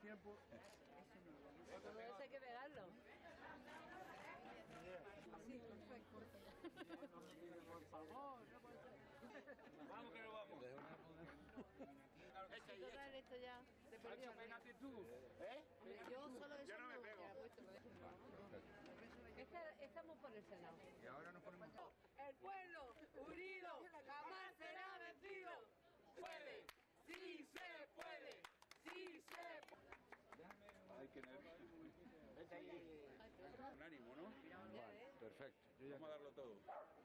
tiempo. Eso hay que pegarlo. Sí, perfecto. Por favor, no puede ser. Vamos que nos vamos. Si total, esto ya se perdió. Pégate tú. ¿Eh? Yo solo eso Yo no me pego. Esta- por el Senado. Vamos a darlo todo.